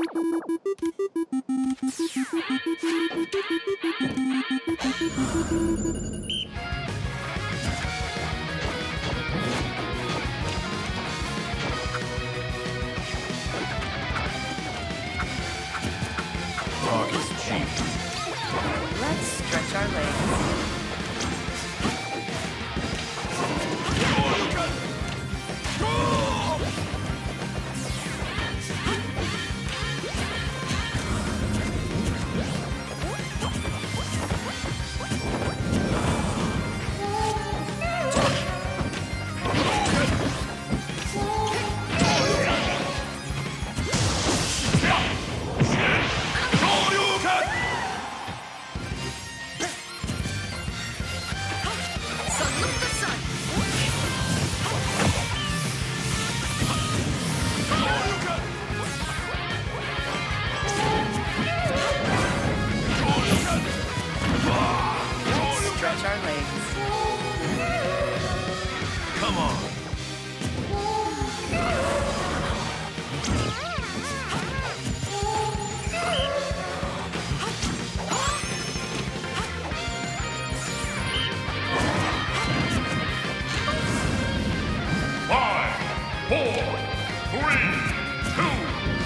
Let's stretch our legs. two,